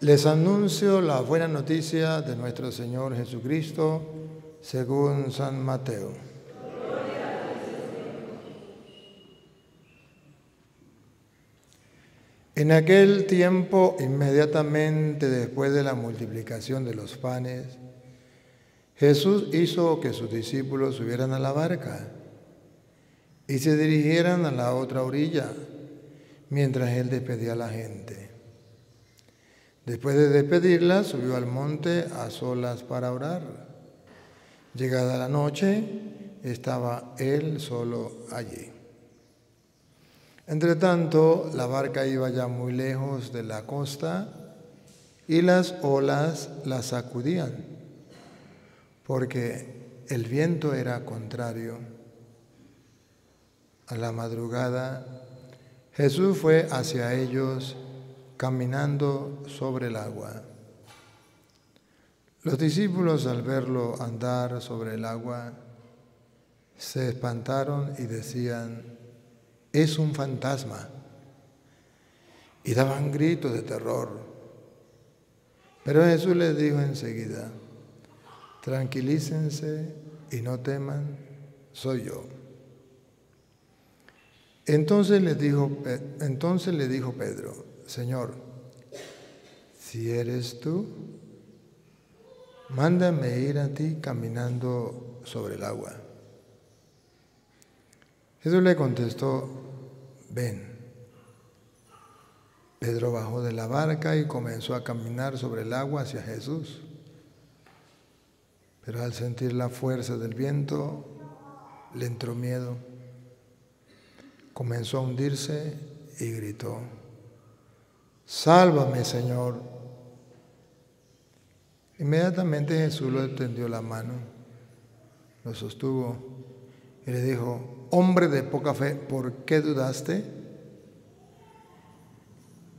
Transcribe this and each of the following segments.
Les anuncio la buena noticia de nuestro Señor Jesucristo según San Mateo. En aquel tiempo, inmediatamente después de la multiplicación de los panes, Jesús hizo que sus discípulos subieran a la barca y se dirigieran a la otra orilla mientras él despedía a la gente. Después de despedirla, subió al monte a solas para orar. Llegada la noche, estaba él solo allí. Entre tanto, la barca iba ya muy lejos de la costa y las olas la sacudían, porque el viento era contrario. A la madrugada, Jesús fue hacia ellos caminando sobre el agua. Los discípulos al verlo andar sobre el agua se espantaron y decían, es un fantasma. Y daban gritos de terror. Pero Jesús les dijo enseguida, tranquilícense y no teman, soy yo. Entonces le dijo, entonces le dijo Pedro, Señor, si eres tú, mándame ir a ti caminando sobre el agua. Jesús le contestó, ven. Pedro bajó de la barca y comenzó a caminar sobre el agua hacia Jesús. Pero al sentir la fuerza del viento, le entró miedo. Comenzó a hundirse y gritó, Sálvame, Señor. Inmediatamente Jesús lo extendió la mano, lo sostuvo y le dijo, hombre de poca fe, ¿por qué dudaste?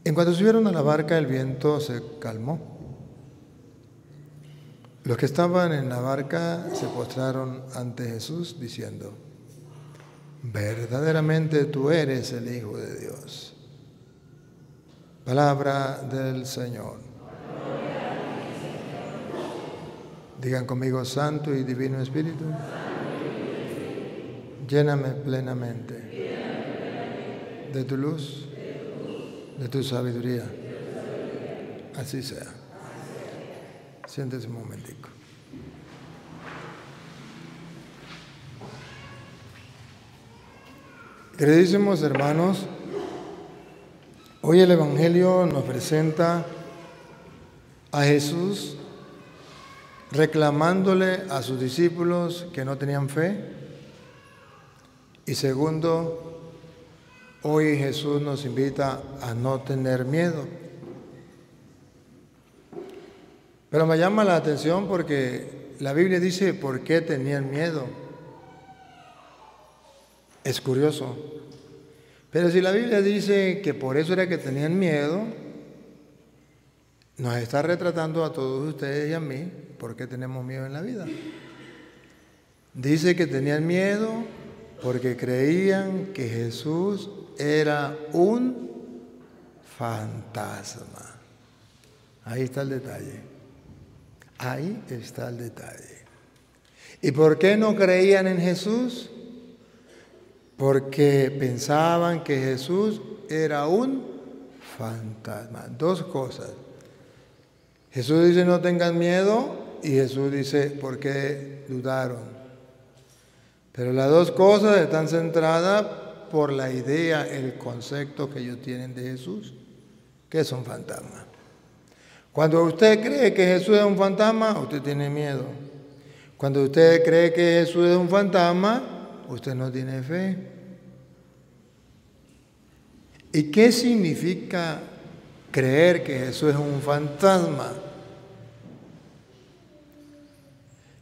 En cuanto subieron a la barca, el viento se calmó. Los que estaban en la barca se postraron ante Jesús diciendo, verdaderamente tú eres el Hijo de Dios. Palabra del Señor. Digan conmigo, Santo y Divino Espíritu, lléname plenamente de tu luz, de tu sabiduría. Así sea. Siéntese un momentico. Queridísimos hermanos, Hoy el Evangelio nos presenta a Jesús reclamándole a sus discípulos que no tenían fe. Y segundo, hoy Jesús nos invita a no tener miedo. Pero me llama la atención porque la Biblia dice por qué tenían miedo. Es curioso. Pero si la Biblia dice que por eso era que tenían miedo, nos está retratando a todos ustedes y a mí por qué tenemos miedo en la vida. Dice que tenían miedo porque creían que Jesús era un fantasma. Ahí está el detalle. Ahí está el detalle. ¿Y por qué no creían en Jesús? Porque pensaban que Jesús era un fantasma. Dos cosas. Jesús dice no tengan miedo y Jesús dice ¿por qué dudaron? Pero las dos cosas están centradas por la idea, el concepto que ellos tienen de Jesús, que es un fantasma. Cuando usted cree que Jesús es un fantasma, usted tiene miedo. Cuando usted cree que Jesús es un fantasma, usted no tiene fe. ¿Y qué significa creer que Jesús es un fantasma?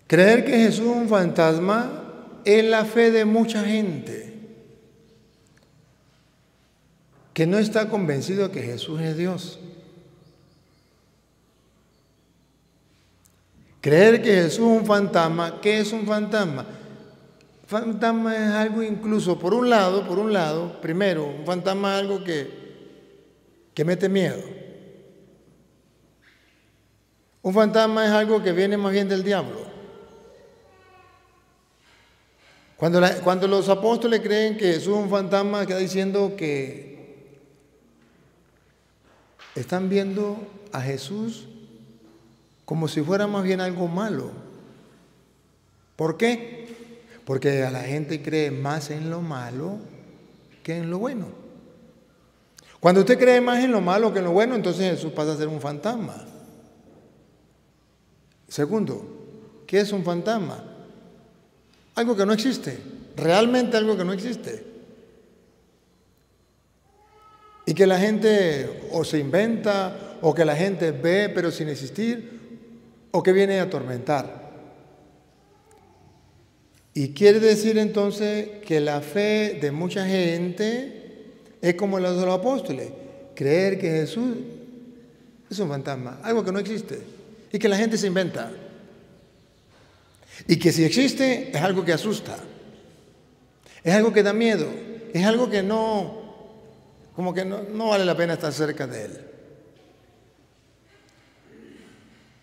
Creer que Jesús es un fantasma es la fe de mucha gente que no está convencido que Jesús es Dios. Creer que Jesús es un fantasma, ¿qué es un fantasma? Fantasma es algo incluso, por un lado, por un lado, primero, un fantasma es algo que, que mete miedo. Un fantasma es algo que viene más bien del diablo. Cuando, cuando los apóstoles creen que Jesús es un fantasma, queda diciendo que están viendo a Jesús como si fuera más bien algo malo. ¿Por qué? Porque a la gente cree más en lo malo que en lo bueno. Cuando usted cree más en lo malo que en lo bueno, entonces Jesús pasa a ser un fantasma. Segundo, ¿qué es un fantasma? Algo que no existe, realmente algo que no existe. Y que la gente o se inventa o que la gente ve pero sin existir o que viene a atormentar. Y quiere decir entonces que la fe de mucha gente es como la de los apóstoles, creer que Jesús es un fantasma, algo que no existe y que la gente se inventa. Y que si existe es algo que asusta, es algo que da miedo, es algo que no, como que no, no vale la pena estar cerca de él.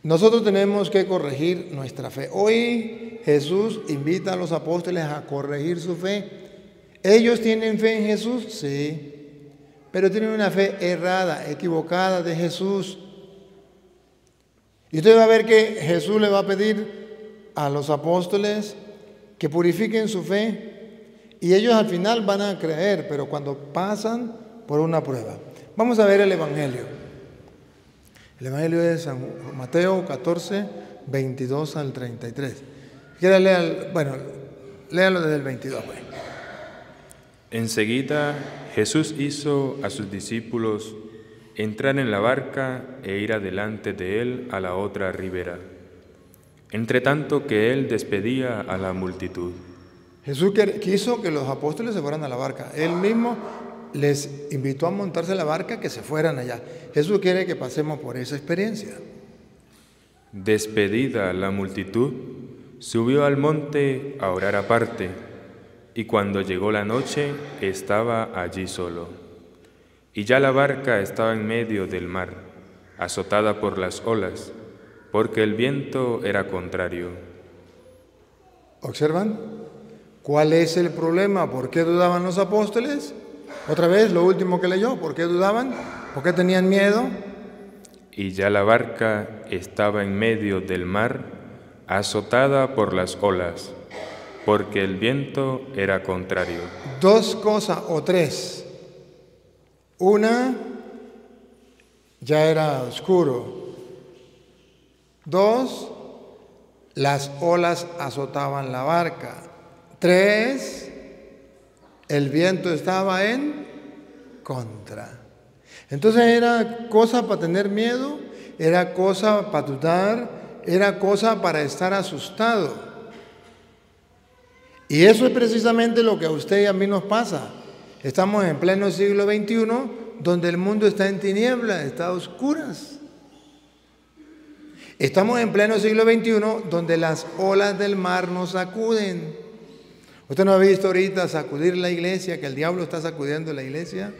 Nosotros tenemos que corregir nuestra fe. Hoy Jesús invita a los apóstoles a corregir su fe. ¿Ellos tienen fe en Jesús? Sí, pero tienen una fe errada, equivocada de Jesús. Y usted va a ver que Jesús le va a pedir a los apóstoles que purifiquen su fe y ellos al final van a creer, pero cuando pasan por una prueba. Vamos a ver el Evangelio. El Evangelio de San Mateo 14, 22 al 33. Quiero leer, bueno, léalo desde el 22. Pues. Enseguida Jesús hizo a sus discípulos entrar en la barca e ir adelante de él a la otra ribera, entre tanto que él despedía a la multitud. Jesús quiso que los apóstoles se fueran a la barca. Él mismo les invitó a montarse la barca que se fueran allá. Jesús quiere que pasemos por esa experiencia. Despedida la multitud, subió al monte a orar aparte, y cuando llegó la noche estaba allí solo. Y ya la barca estaba en medio del mar, azotada por las olas, porque el viento era contrario. ¿Observan? ¿Cuál es el problema? ¿Por qué dudaban los apóstoles? Otra vez, lo último que leyó, ¿por qué dudaban? ¿Por qué tenían miedo? Y ya la barca estaba en medio del mar, azotada por las olas, porque el viento era contrario. Dos cosas o tres una, ya era oscuro. Dos, las olas azotaban la barca. Tres, el viento estaba en contra. Entonces era cosa para tener miedo, era cosa para dudar, era cosa para estar asustado. Y eso es precisamente lo que a usted y a mí nos pasa. Estamos en pleno siglo XXI donde el mundo está en tinieblas, está a oscuras. Estamos en pleno siglo XXI donde las olas del mar nos sacuden. ¿Usted no ha visto ahorita sacudir la iglesia, que el diablo está sacudiendo la iglesia?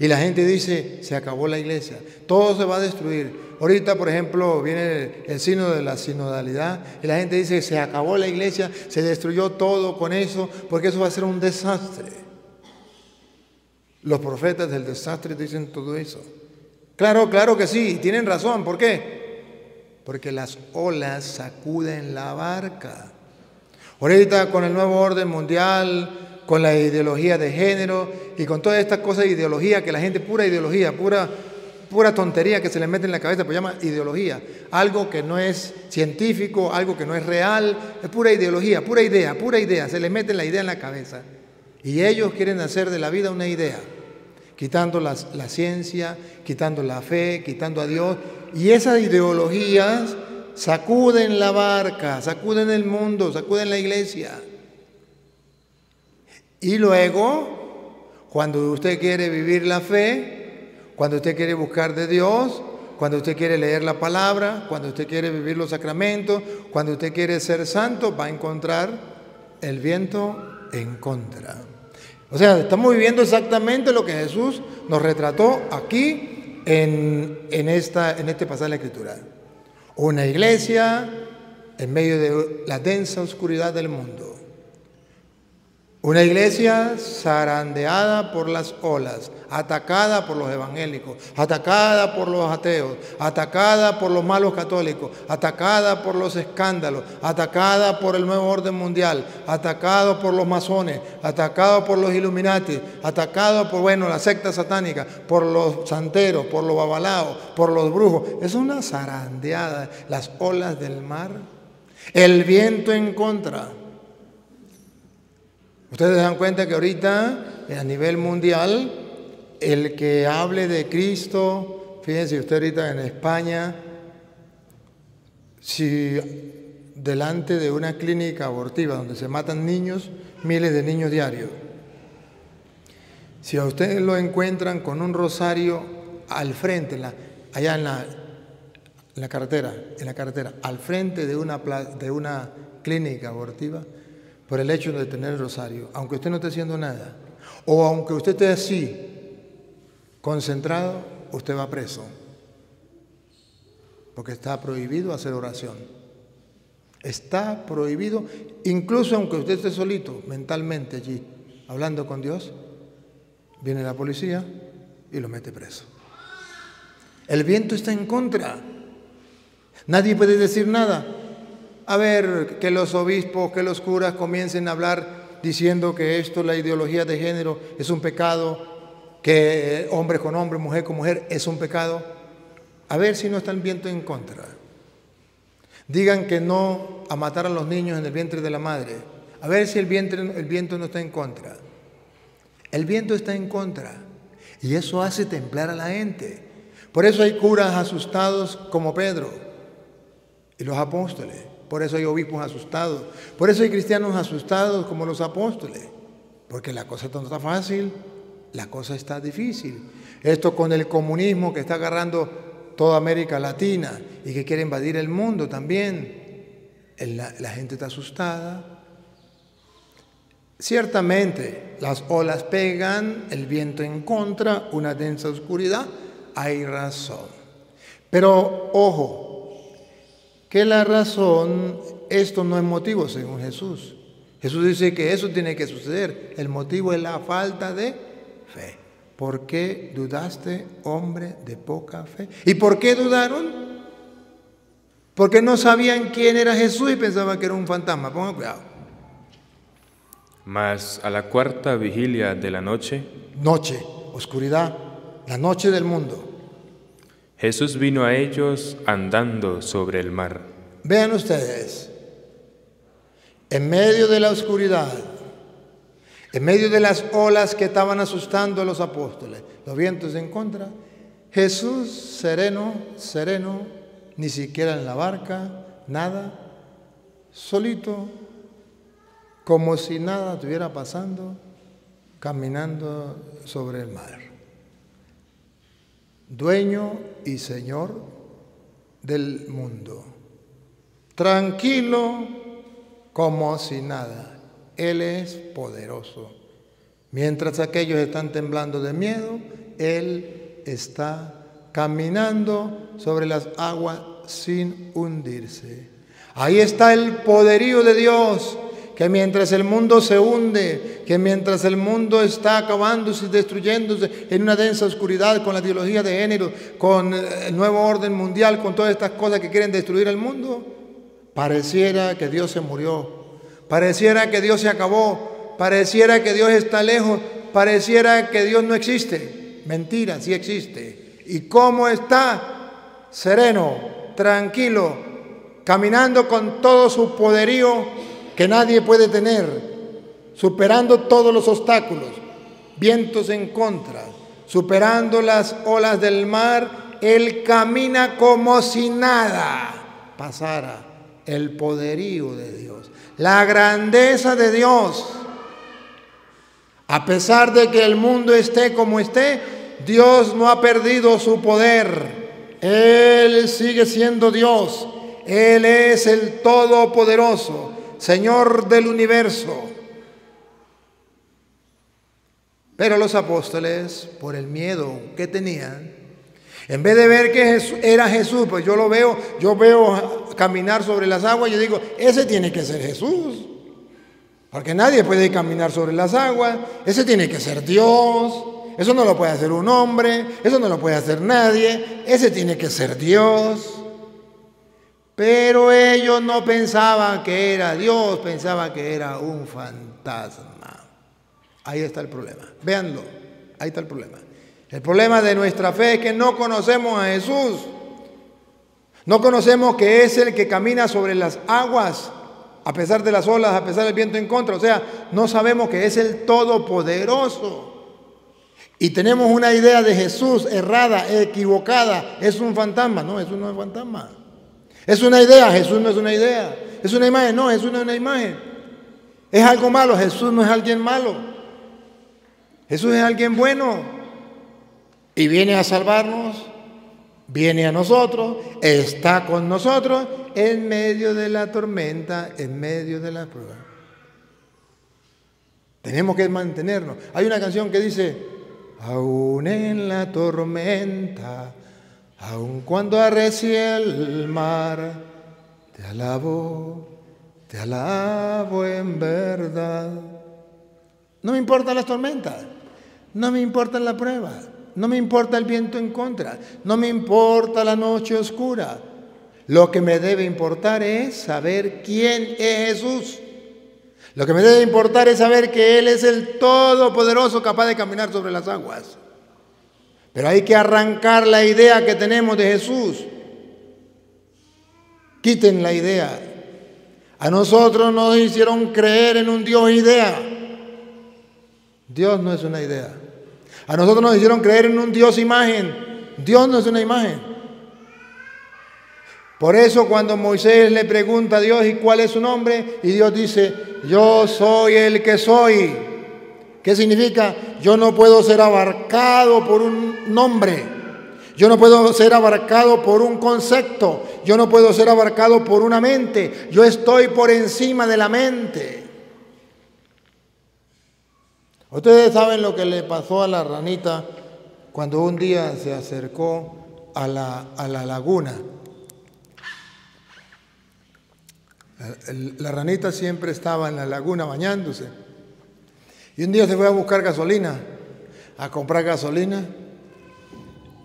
Y la gente dice, se acabó la iglesia, todo se va a destruir. Ahorita, por ejemplo, viene el, signo de la sinodalidad y la gente dice, se acabó la iglesia, se destruyó todo con eso, porque eso va a ser un desastre. Los profetas del desastre dicen todo eso. Claro, claro que sí, tienen razón. ¿Por qué? Porque las olas sacuden la barca. Ahorita con el nuevo orden mundial, con la ideología de género y con toda esta cosa de ideología, que la gente, pura ideología, pura, pura tontería que se le mete en la cabeza, pues llama ideología. Algo que no es científico, algo que no es real, es pura ideología, pura idea, pura idea. Se le mete la idea en la cabeza. Y ellos quieren hacer de la vida una idea, quitando la ciencia, quitando la fe, quitando a Dios. Y esas ideologías sacuden la barca, sacuden el mundo, sacuden la iglesia. Y luego, cuando usted quiere vivir la fe, cuando usted quiere buscar de Dios, cuando usted quiere leer la palabra, cuando usted quiere vivir los sacramentos, cuando usted quiere ser santo, va a encontrar el viento en contra. O sea, estamos viviendo exactamente lo que Jesús nos retrató aquí en, esta, en este pasaje de Escritura. Una iglesia en medio de la densa oscuridad del mundo. Una iglesia zarandeada por las olas, atacada por los evangélicos, atacada por los ateos, atacada por los malos católicos, atacada por los escándalos, atacada por el nuevo orden mundial, atacada por los masones, atacada por los illuminati, atacada por, bueno, la secta satánica, por los santeros, por los babalaos, por los brujos. Es una zarandeada, las olas del mar, el viento en contra. Ustedes se dan cuenta que ahorita a nivel mundial el que hable de Cristo, fíjense usted ahorita en España, si delante de una clínica abortiva donde se matan niños, miles de niños diarios, si a ustedes lo encuentran con un rosario al frente, allá en la, carretera, en la carretera, al frente de una clínica abortiva, por el hecho de tener el rosario, aunque usted no esté haciendo nada, o aunque usted esté así, concentrado, usted va preso, porque está prohibido hacer oración. Está prohibido, incluso aunque usted esté solito, mentalmente allí, hablando con Dios, viene la policía y lo mete preso. El viento está en contra. Nadie puede decir nada a ver que los obispos, que los curas comiencen a hablar diciendo que esto, la ideología de género, es un pecado, que hombre con hombre, mujer con mujer, es un pecado. A ver si no está el viento en contra. Digan que no a matar a los niños en el vientre de la madre. A ver si el, vientre, el viento no está en contra. El viento está en contra. Y eso hace templar a la gente. Por eso hay curas asustados como Pedro y los apóstoles. Por eso hay obispos asustados. Por eso hay cristianos asustados como los apóstoles. Porque la cosa no está fácil, la cosa está difícil. Esto con el comunismo que está agarrando toda América Latina y que quiere invadir el mundo también. La, gente está asustada. Ciertamente las olas pegan, el viento en contra, una densa oscuridad, hay razón. Pero ojo, que la razón, esto no es motivo según Jesús. Jesús dice que eso tiene que suceder. El motivo es la falta de fe. ¿Por qué dudaste, hombre de poca fe? ¿Y por qué dudaron? Porque no sabían quién era Jesús y pensaban que era un fantasma. Pongan cuidado. Mas a la cuarta vigilia de la noche. Noche, oscuridad, la noche del mundo. Jesús vino a ellos andando sobre el mar. Vean ustedes, en medio de la oscuridad, en medio de las olas que estaban asustando a los apóstoles, los vientos en contra, Jesús sereno, sereno, ni siquiera en la barca, nada, solito, como si nada estuviera pasando, caminando sobre el mar dueño y señor del mundo. Tranquilo como si nada. Él es poderoso. Mientras aquellos están temblando de miedo, Él está caminando sobre las aguas sin hundirse. Ahí está el poderío de Dios que mientras el mundo se hunde, que mientras el mundo está acabándose y destruyéndose en una densa oscuridad con la ideología de género, con el nuevo orden mundial, con todas estas cosas que quieren destruir el mundo, pareciera que Dios se murió, pareciera que Dios se acabó, pareciera que Dios está lejos, pareciera que Dios no existe. Mentira, sí existe. ¿Y cómo está? Sereno, tranquilo, caminando con todo su poderío que nadie puede tener, superando todos los obstáculos, vientos en contra, superando las olas del mar, Él camina como si nada pasara. El poderío de Dios, la grandeza de Dios. A pesar de que el mundo esté como esté, Dios no ha perdido su poder. Él sigue siendo Dios. Él es el Todopoderoso. Señor del universo. Pero los apóstoles, por el miedo que tenían, En vez de ver que era Jesús, pues yo lo veo, yo veo caminar sobre las aguas, yo digo, ese tiene que ser Jesús. Porque nadie puede caminar sobre las aguas, ese tiene que ser Dios. Eso no lo puede hacer un hombre, eso no lo puede hacer nadie, ese tiene que ser Dios. Pero ellos no pensaban que era Dios, pensaban que era un fantasma. Ahí está el problema. Véanlo, ahí está el problema. El problema de nuestra fe es que no conocemos a Jesús. No conocemos que es el que camina sobre las aguas, a pesar de las olas, a pesar del viento en contra. O sea, no sabemos que es el Todopoderoso. Y tenemos una idea de Jesús errada, equivocada. Es un fantasma. No, Jesús no es fantasma. Es una idea, Jesús no es una idea. Es una imagen, no, Jesús no es una imagen. Es algo malo, Jesús no es alguien malo. Jesús es alguien bueno. Y viene a salvarnos, viene a nosotros, está con nosotros en medio de la tormenta, en medio de la prueba. Tenemos que mantenernos. Hay una canción que dice, aún en la tormenta, aun cuando arrecie el mar, te alabo, te alabo en verdad. No me importan las tormentas, no me importa la prueba, no me importa el viento en contra, no me importa la noche oscura. Lo que me debe importar es saber quién es Jesús. Lo que me debe importar es saber que Él es el Todopoderoso capaz de caminar sobre las aguas. Pero hay que arrancar la idea que tenemos de Jesús. Quiten la idea. A nosotros nos hicieron creer en un Dios idea. Dios no es una idea. A nosotros nos hicieron creer en un Dios imagen. Dios no es una imagen. Por eso cuando Moisés le pregunta a Dios, ¿y cuál es su nombre? Y Dios dice, yo soy el que soy. ¿Qué significa? Yo no puedo ser abarcado por un nombre. Yo no puedo ser abarcado por un concepto. Yo no puedo ser abarcado por una mente. Yo estoy por encima de la mente. Ustedes saben lo que le pasó a la ranita cuando un día se acercó a la, a la laguna. La ranita siempre estaba en la laguna bañándose. Y un día se fue a buscar gasolina, a comprar gasolina.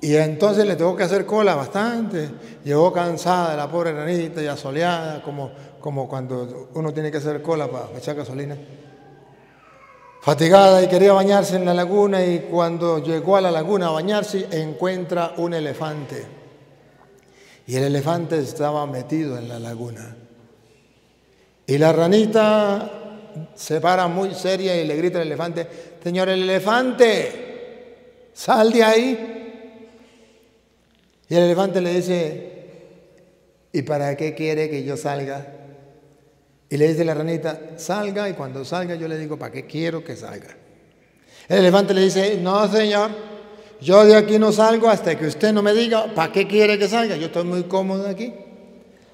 Y entonces le tuvo que hacer cola bastante. Llegó cansada la pobre ranita y asoleada, como, como cuando uno tiene que hacer cola para echar gasolina. Fatigada y quería bañarse en la laguna y cuando llegó a la laguna a bañarse encuentra un elefante. Y el elefante estaba metido en la laguna. Y la ranita se para muy seria y le grita al elefante, Señor el elefante, sal de ahí. Y el elefante le dice, ¿y para qué quiere que yo salga? Y le dice la ranita, salga y cuando salga yo le digo, ¿para qué quiero que salga? El elefante le dice, no señor, yo de aquí no salgo hasta que usted no me diga, ¿para qué quiere que salga? Yo estoy muy cómodo aquí.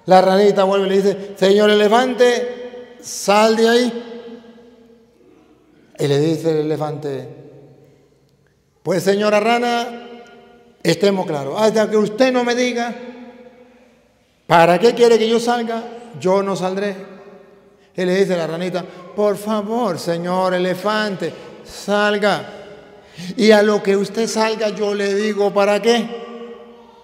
La ranita vuelve y le dice, señor elefante, sal de ahí. Y le dice el elefante, pues señora rana, estemos claros, hasta que usted no me diga, ¿para qué quiere que yo salga? Yo no saldré. Y le dice la ranita, por favor, señor elefante, salga. Y a lo que usted salga yo le digo, ¿para qué?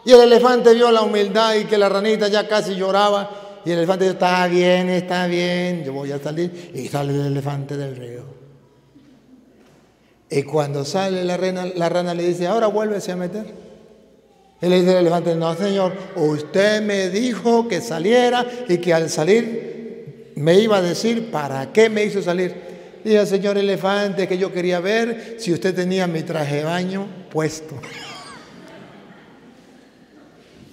Y el elefante vio la humildad y que la ranita ya casi lloraba. Y el elefante dijo, está bien, está bien, yo voy a salir. Y sale el elefante del río. Y cuando sale la rana, la rana le dice, ahora vuélvese a meter. Y le dice el elefante, no señor, usted me dijo que saliera y que al salir me iba a decir para qué me hizo salir. Dice, señor elefante, que yo quería ver si usted tenía mi traje de baño puesto.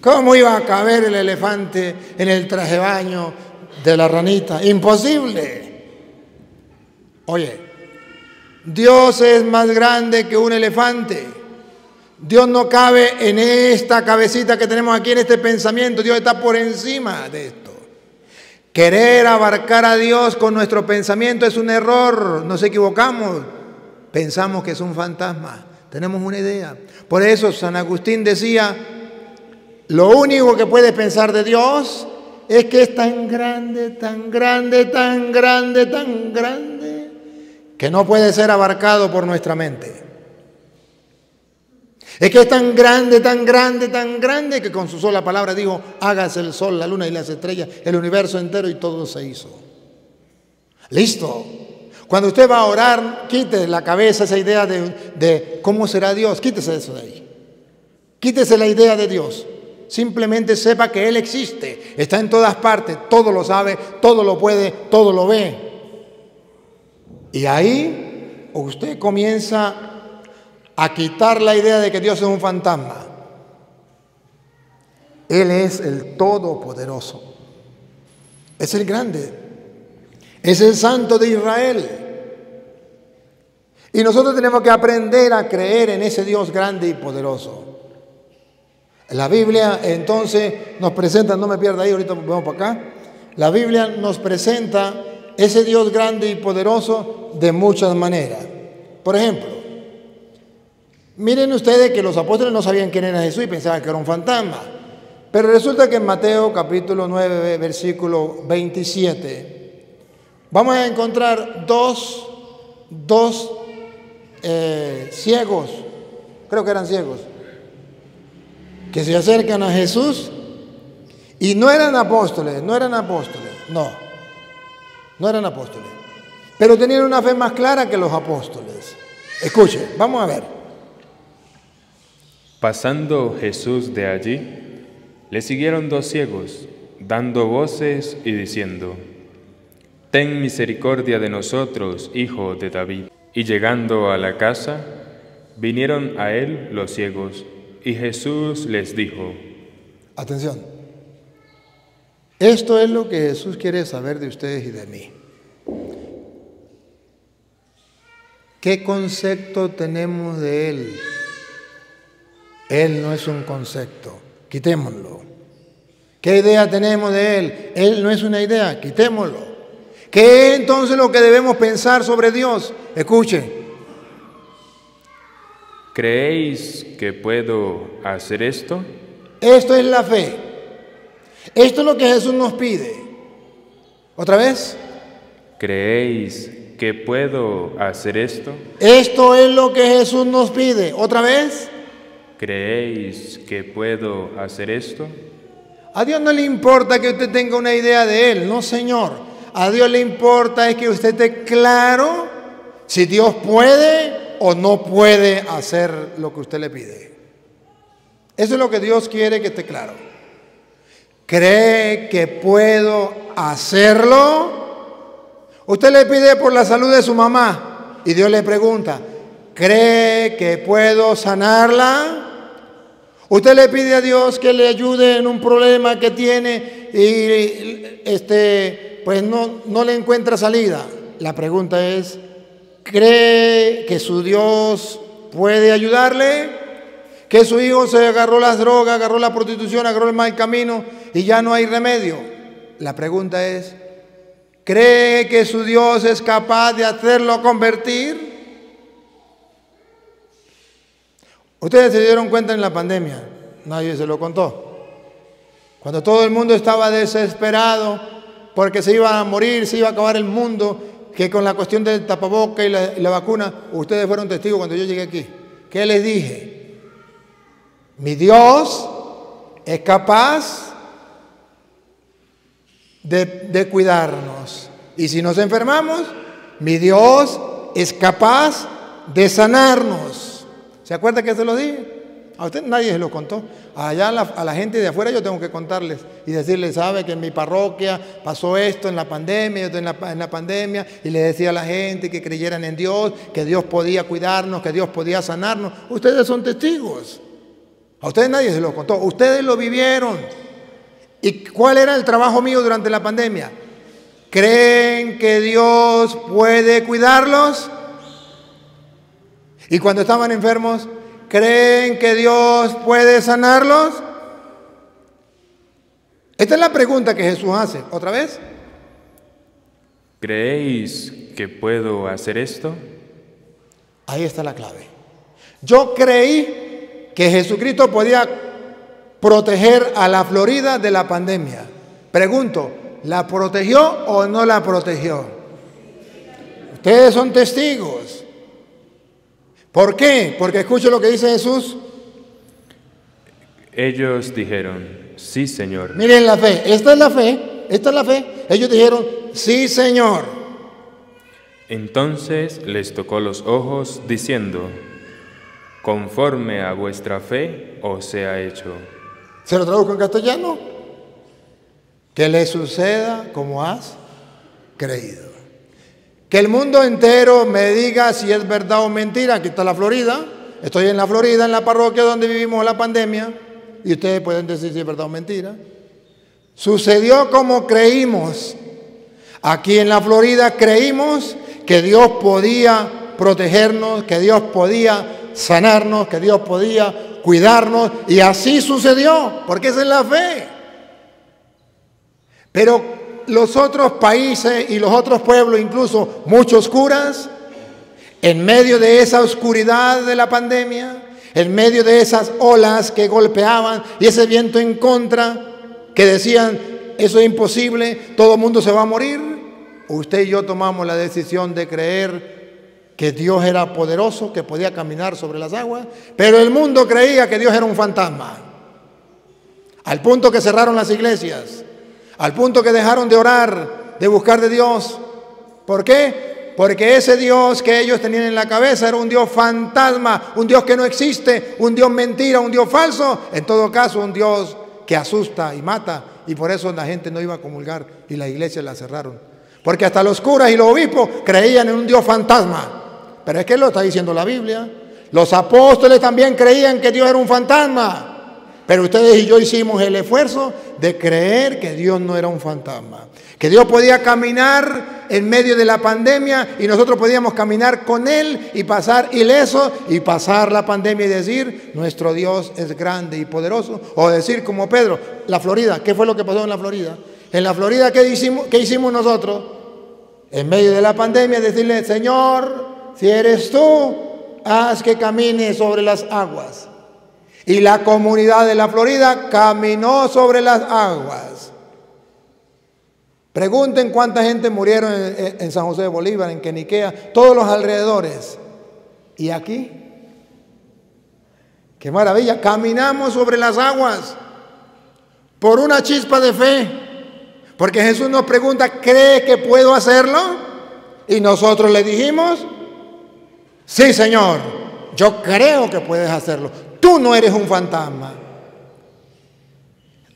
¿Cómo iba a caber el elefante en el traje baño de la ranita? Imposible. Oye, Dios es más grande que un elefante. Dios no cabe en esta cabecita que tenemos aquí, en este pensamiento. Dios está por encima de esto. Querer abarcar a Dios con nuestro pensamiento es un error. Nos equivocamos. Pensamos que es un fantasma. tenemos una idea. Por eso San Agustín decía, lo único que puedes pensar de Dios es que es tan grande, tan grande, tan grande, tan grande, que no puede ser abarcado por nuestra mente. Es que es tan grande, tan grande, tan grande que con su sola palabra dijo, hágase el sol, la luna y las estrellas, el universo entero y todo se hizo. Listo. Cuando usted va a orar, quite la cabeza esa idea de, de cómo será Dios, quítese eso de ahí. Quítese la idea de Dios. Simplemente sepa que Él existe, está en todas partes, todo lo sabe, todo lo puede, todo lo ve. Y ahí usted comienza a quitar la idea de que Dios es un fantasma. Él es el Todopoderoso. Es el grande. Es el Santo de Israel. Y nosotros tenemos que aprender a creer en ese Dios grande y poderoso. La Biblia entonces nos presenta, no me pierda ahí, ahorita vamos para acá. La Biblia nos presenta ese Dios grande y poderoso de muchas maneras. Por ejemplo, miren ustedes que los apóstoles no sabían quién era Jesús y pensaban que era un fantasma. Pero resulta que en Mateo capítulo 9, versículo 27, vamos a encontrar dos, dos eh, ciegos, creo que eran ciegos, que se acercan a Jesús y no eran apóstoles, no eran apóstoles, no, no eran apóstoles, pero tenían una fe más clara que los apóstoles. Escuche, vamos a ver. Pasando Jesús de allí, le siguieron dos ciegos, dando voces y diciendo, Ten misericordia de nosotros, hijo de David. Y llegando a la casa, vinieron a él los ciegos y Jesús les dijo, Atención, esto es lo que Jesús quiere saber de ustedes y de mí. ¿Qué concepto tenemos de Él? Él no es un concepto, quitémoslo. ¿Qué idea tenemos de Él? Él no es una idea, quitémoslo. ¿Qué es entonces lo que debemos pensar sobre Dios? Escuchen, ¿Creéis que puedo hacer esto? Esto es la fe. Esto es lo que Jesús nos pide. ¿Otra vez? ¿Creéis que puedo hacer esto? Esto es lo que Jesús nos pide. ¿Otra vez? ¿Creéis que puedo hacer esto? A Dios no le importa que usted tenga una idea de Él, no Señor. A Dios le importa es que usted esté claro si Dios puede o no puede hacer lo que usted le pide. Eso es lo que Dios quiere que esté claro. ¿Cree que puedo hacerlo? Usted le pide por la salud de su mamá y Dios le pregunta, ¿cree que puedo sanarla? Usted le pide a Dios que le ayude en un problema que tiene y este pues no, no le encuentra salida. La pregunta es, cree que su Dios puede ayudarle, que su hijo se agarró las drogas, agarró la prostitución, agarró el mal camino y ya no hay remedio. La pregunta es, ¿cree que su Dios es capaz de hacerlo convertir? Ustedes se dieron cuenta en la pandemia, nadie se lo contó. Cuando todo el mundo estaba desesperado porque se iba a morir, se iba a acabar el mundo, que con la cuestión del tapaboca y la, vacuna, ustedes fueron testigos cuando yo llegué aquí. ¿Qué les dije? Mi Dios es capaz de, de cuidarnos. Y si nos enfermamos, mi Dios es capaz de sanarnos. ¿Se acuerda que se lo dije? A usted nadie se lo contó. Allá a la, gente de afuera yo tengo que contarles y decirles, sabe que en mi parroquia pasó esto en la pandemia, yo estoy en la, en la pandemia, y le decía a la gente que creyeran en Dios, que Dios podía cuidarnos, que Dios podía sanarnos. Ustedes son testigos. A ustedes nadie se lo contó. Ustedes lo vivieron. ¿Y cuál era el trabajo mío durante la pandemia? ¿Creen que Dios puede cuidarlos? Y cuando estaban enfermos, ¿Creen que Dios puede sanarlos? Esta es la pregunta que Jesús hace. ¿Otra vez? ¿Creéis que puedo hacer esto? Ahí está la clave. Yo creí que Jesucristo podía proteger a la Florida de la pandemia. Pregunto, ¿la protegió o no la protegió? Ustedes son testigos. ¿Por qué? Porque escucho lo que dice Jesús. Ellos dijeron, sí, Señor. Miren la fe, esta es la fe, esta es la fe. Ellos dijeron, sí, Señor. Entonces les tocó los ojos, diciendo, conforme a vuestra fe os sea hecho. ¿Se lo traduzco en castellano? Que le suceda como has creído. Que el mundo entero me diga si es verdad o mentira. Aquí está la Florida. Estoy en la Florida, en la parroquia donde vivimos la pandemia. Y ustedes pueden decir si es verdad o mentira. Sucedió como creímos. Aquí en la Florida creímos que Dios podía protegernos, que Dios podía sanarnos, que Dios podía cuidarnos. Y así sucedió, porque esa es la fe. Pero los otros países y los otros pueblos, incluso muchos curas, en medio de esa oscuridad de la pandemia, en medio de esas olas que golpeaban y ese viento en contra, que decían, eso es imposible, todo el mundo se va a morir, usted y yo tomamos la decisión de creer que Dios era poderoso, que podía caminar sobre las aguas, pero el mundo creía que Dios era un fantasma. Al punto que cerraron las iglesias, al punto que dejaron de orar, de buscar de Dios. ¿Por qué? Porque ese Dios que ellos tenían en la cabeza era un Dios fantasma, un Dios que no existe, un Dios mentira, un Dios falso, en todo caso un Dios que asusta y mata, y por eso la gente no iba a comulgar y las iglesias la cerraron. Porque hasta los curas y los obispos creían en un Dios fantasma. Pero es que lo está diciendo la Biblia. Los apóstoles también creían que Dios era un fantasma. Pero ustedes y yo hicimos el esfuerzo de creer que Dios no era un fantasma. Que Dios podía caminar en medio de la pandemia y nosotros podíamos caminar con Él y pasar ileso y pasar la pandemia y decir, nuestro Dios es grande y poderoso. O decir como Pedro, la Florida, ¿qué fue lo que pasó en la Florida? En la Florida, ¿qué hicimos, qué hicimos nosotros? En medio de la pandemia, decirle, Señor, si eres tú, haz que camine sobre las aguas. Y la comunidad de la Florida caminó sobre las aguas. Pregunten cuánta gente murieron en, San José de Bolívar, en Queniquea, todos los alrededores. ¿Y aquí? ¡Qué maravilla! Caminamos sobre las aguas por una chispa de fe. Porque Jesús nos pregunta, ¿cree que puedo hacerlo? Y nosotros le dijimos, Sí, Señor, yo creo que puedes hacerlo. Tú no eres un fantasma.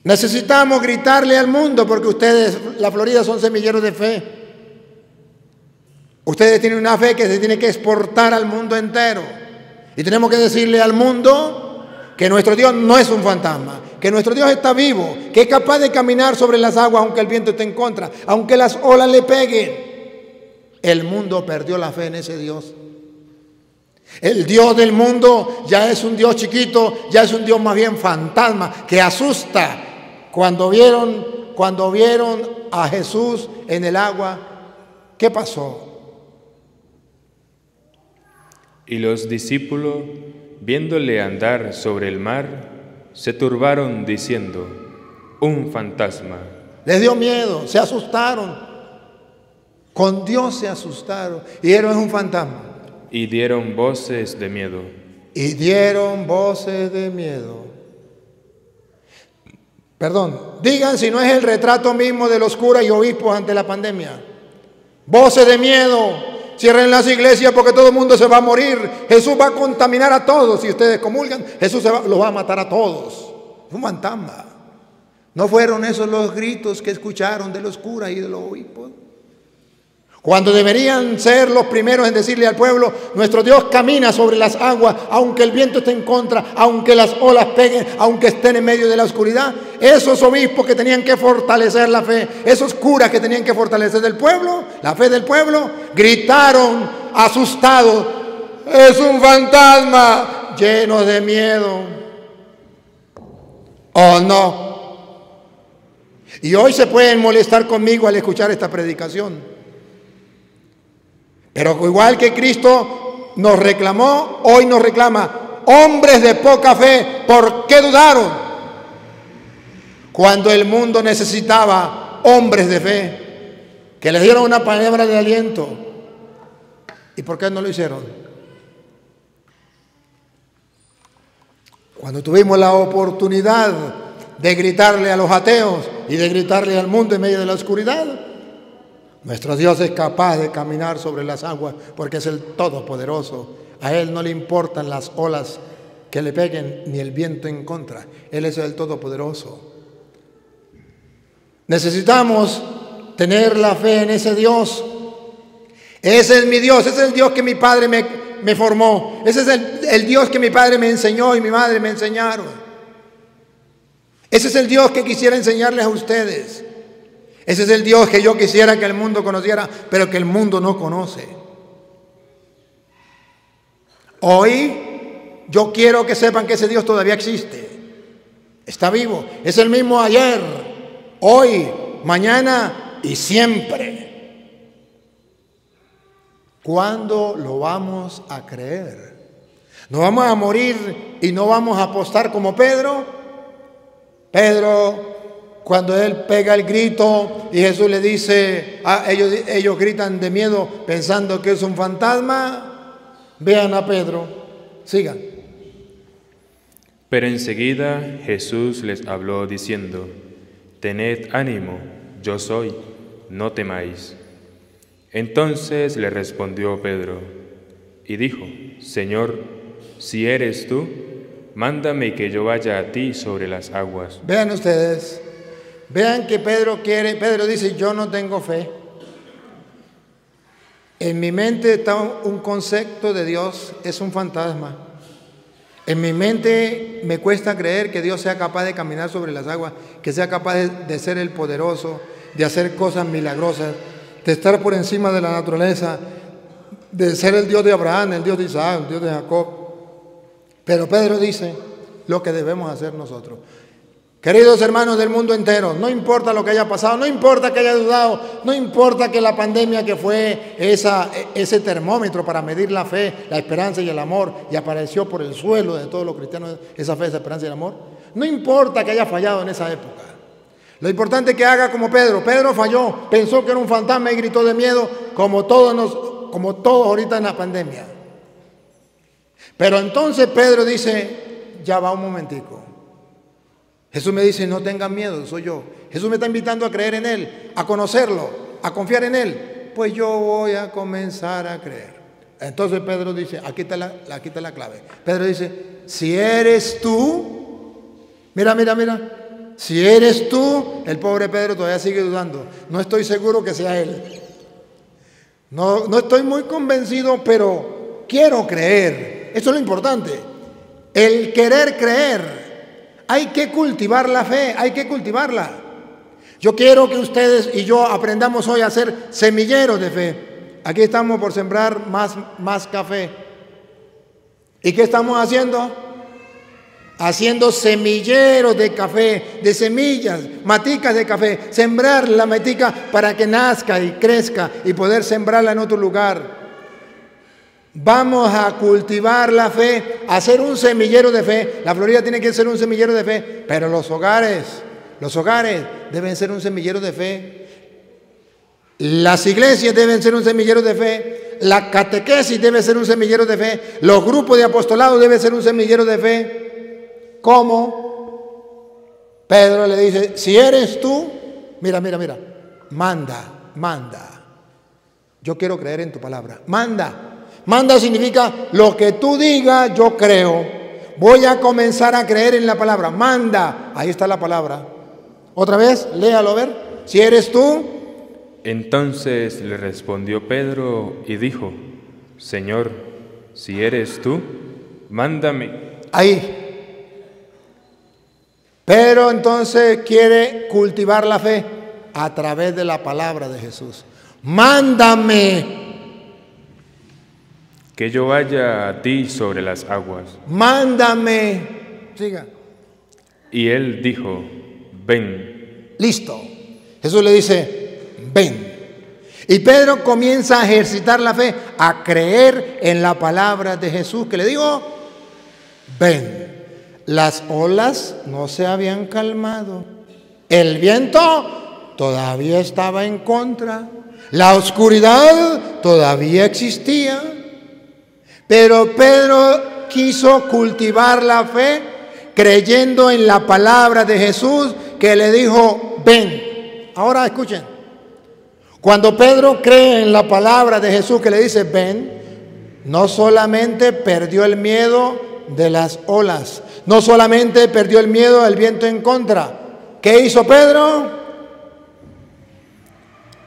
Necesitamos gritarle al mundo porque ustedes, la Florida, son semilleros de fe. Ustedes tienen una fe que se tiene que exportar al mundo entero. Y tenemos que decirle al mundo que nuestro Dios no es un fantasma, que nuestro Dios está vivo, que es capaz de caminar sobre las aguas aunque el viento esté en contra, aunque las olas le peguen. El mundo perdió la fe en ese Dios. El Dios del mundo ya es un Dios chiquito, ya es un Dios más bien fantasma que asusta. Cuando vieron, cuando vieron a Jesús en el agua, ¿qué pasó? Y los discípulos, viéndole andar sobre el mar, se turbaron diciendo, un fantasma. Les dio miedo, se asustaron. Con Dios se asustaron. Y es un fantasma. Y dieron voces de miedo. Y dieron voces de miedo. Perdón, digan si no es el retrato mismo de los curas y obispos ante la pandemia. Voces de miedo. Cierren las iglesias porque todo el mundo se va a morir. Jesús va a contaminar a todos. Si ustedes comulgan, Jesús los va a matar a todos. Un fantasma. ¿No fueron esos los gritos que escucharon de los curas y de los obispos? Cuando deberían ser los primeros en decirle al pueblo, nuestro Dios camina sobre las aguas, aunque el viento esté en contra, aunque las olas peguen, aunque estén en medio de la oscuridad. Esos obispos que tenían que fortalecer la fe, esos curas que tenían que fortalecer el pueblo, la fe del pueblo, gritaron asustados, es un fantasma lleno de miedo. ¿O no? Y hoy se pueden molestar conmigo al escuchar esta predicación. Pero igual que Cristo nos reclamó, hoy nos reclama, hombres de poca fe, ¿por qué dudaron? Cuando el mundo necesitaba hombres de fe, que le dieron una palabra de aliento. ¿Y por qué no lo hicieron? Cuando tuvimos la oportunidad de gritarle a los ateos y de gritarle al mundo en medio de la oscuridad, nuestro Dios es capaz de caminar sobre las aguas porque es el Todopoderoso. A Él no le importan las olas que le peguen ni el viento en contra. Él es el Todopoderoso. Necesitamos tener la fe en ese Dios. Ese es mi Dios, ese es el Dios que mi Padre me, formó. Ese es el, el Dios que mi Padre me enseñó y mi madre me enseñaron. Ese es el Dios que quisiera enseñarles a ustedes. Ese es el Dios que yo quisiera que el mundo conociera, pero que el mundo no conoce. Hoy yo quiero que sepan que ese Dios todavía existe. Está vivo. Es el mismo ayer, hoy, mañana y siempre. ¿Cuándo lo vamos a creer? ¿No vamos a morir y no vamos a apostar como Pedro? Pedro cuando él pega el grito y Jesús le dice, ah, ellos, ellos gritan de miedo pensando que es un fantasma, vean a Pedro, sigan. Pero enseguida Jesús les habló diciendo, Tened ánimo, yo soy, no temáis. Entonces le respondió Pedro y dijo, Señor, si eres tú, mándame que yo vaya a ti sobre las aguas. Vean ustedes, Vean que Pedro quiere, Pedro dice, yo no tengo fe. En mi mente está un concepto de Dios, es un fantasma. En mi mente me cuesta creer que Dios sea capaz de caminar sobre las aguas, que sea capaz de, ser el poderoso, de hacer cosas milagrosas, de estar por encima de la naturaleza, de ser el Dios de Abraham, el Dios de Isaac, el Dios de Jacob. Pero Pedro dice lo que debemos hacer nosotros. Queridos hermanos del mundo entero, no importa lo que haya pasado, no importa que haya dudado, no importa que la pandemia que fue esa, ese termómetro para medir la fe, la esperanza y el amor y apareció por el suelo de todos los cristianos esa fe, esa esperanza y el amor, no importa que haya fallado en esa época. Lo importante es que haga como Pedro. Pedro falló, pensó que era un fantasma y gritó de miedo como todos, nos, como todos ahorita en la pandemia. Pero entonces Pedro dice, ya va un momentico. Jesús me dice, no tengan miedo, soy yo. Jesús me está invitando a creer en Él, a conocerlo, a confiar en Él. Pues yo voy a comenzar a creer. Entonces Pedro dice, aquí está la, aquí está la clave. Pedro dice, si eres tú, mira, mira, mira, si eres tú, el pobre Pedro todavía sigue dudando. No estoy seguro que sea Él. No, no estoy muy convencido, pero quiero creer. Eso es lo importante. El querer creer hay que cultivar la fe, hay que cultivarla. Yo quiero que ustedes y yo aprendamos hoy a ser semilleros de fe. Aquí estamos por sembrar más, más café. ¿Y qué estamos haciendo? Haciendo semilleros de café, de semillas, maticas de café. Sembrar la matica para que nazca y crezca y poder sembrarla en otro lugar. Vamos a cultivar la fe, a hacer un semillero de fe. La Florida tiene que ser un semillero de fe, pero los hogares, los hogares deben ser un semillero de fe. Las iglesias deben ser un semillero de fe. La catequesis debe ser un semillero de fe. Los grupos de apostolado deben ser un semillero de fe. ¿Cómo? Pedro le dice, si eres tú, mira, mira, mira, manda, manda. Yo quiero creer en tu palabra. Manda. Manda significa lo que tú digas, yo creo. Voy a comenzar a creer en la palabra. Manda. Ahí está la palabra. Otra vez, léalo a ver. Si eres tú. Entonces le respondió Pedro y dijo, Señor, si eres tú, mándame. Ahí. Pero entonces quiere cultivar la fe a través de la palabra de Jesús. Mándame que yo vaya a ti sobre las aguas. Mándame. Siga. Y él dijo, ven. Listo. Jesús le dice, ven. Y Pedro comienza a ejercitar la fe, a creer en la palabra de Jesús, que le digo, ven, las olas no se habían calmado, el viento todavía estaba en contra, la oscuridad todavía existía, pero Pedro quiso cultivar la fe creyendo en la palabra de Jesús que le dijo, ven. Ahora escuchen, cuando Pedro cree en la palabra de Jesús que le dice, ven, no solamente perdió el miedo de las olas, no solamente perdió el miedo del viento en contra. ¿Qué hizo Pedro?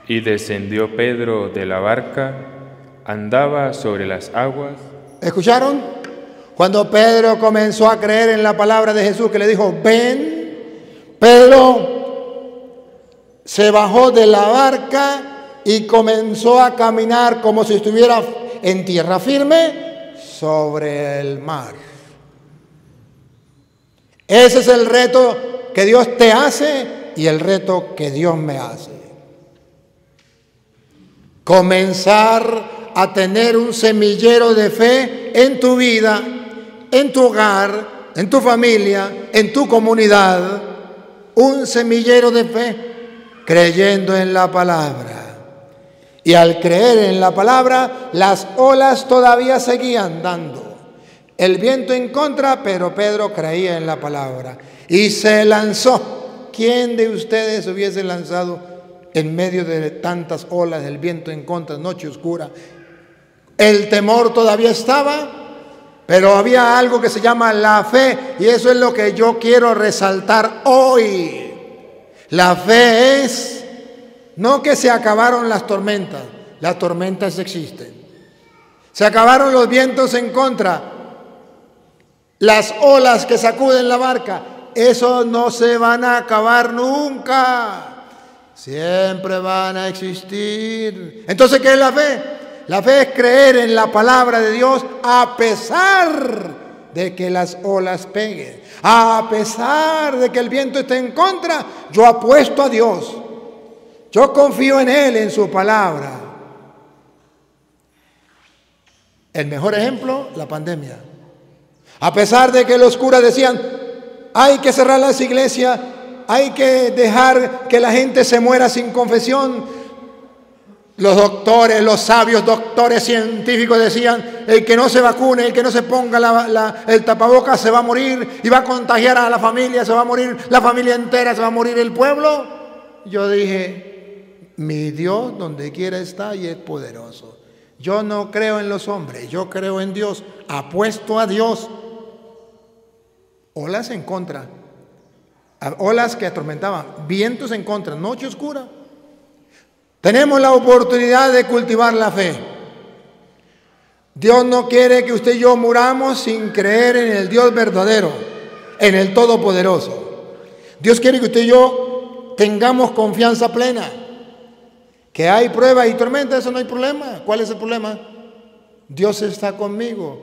Y descendió Pedro de la barca, andaba sobre las aguas. ¿Escucharon? Cuando Pedro comenzó a creer en la palabra de Jesús que le dijo, ven, Pedro se bajó de la barca y comenzó a caminar como si estuviera en tierra firme sobre el mar. Ese es el reto que Dios te hace y el reto que Dios me hace. Comenzar a tener un semillero de fe en tu vida, en tu hogar, en tu familia, en tu comunidad. Un semillero de fe creyendo en la palabra. Y al creer en la palabra, las olas todavía seguían dando. El viento en contra, pero Pedro creía en la palabra. Y se lanzó. ¿Quién de ustedes hubiese lanzado en medio de tantas olas, el viento en contra, noche oscura? El temor todavía estaba, pero había algo que se llama la fe. Y eso es lo que yo quiero resaltar hoy. La fe es no que se acabaron las tormentas, las tormentas existen. Se acabaron los vientos en contra, las olas que sacuden la barca, eso no se van a acabar nunca. Siempre van a existir. Entonces, ¿qué es la fe? La fe es creer en la palabra de Dios a pesar de que las olas peguen. A pesar de que el viento esté en contra, yo apuesto a Dios. Yo confío en Él, en su palabra. El mejor ejemplo, la pandemia. A pesar de que los curas decían, hay que cerrar las iglesias, hay que dejar que la gente se muera sin confesión, los doctores, los sabios doctores científicos decían, el que no se vacune, el que no se ponga el tapabocas se va a morir y va a contagiar a la familia, se va a morir la familia entera, se va a morir el pueblo. Yo dije, mi Dios donde quiera está y es poderoso. Yo no creo en los hombres, yo creo en Dios. Apuesto a Dios. Olas en contra. Olas que atormentaban. Vientos en contra. Noche oscura. Tenemos la oportunidad de cultivar la fe. Dios no quiere que usted y yo muramos sin creer en el Dios verdadero, en el Todopoderoso. Dios quiere que usted y yo tengamos confianza plena. Que hay pruebas y tormentas, eso no hay problema. ¿Cuál es el problema? Dios está conmigo.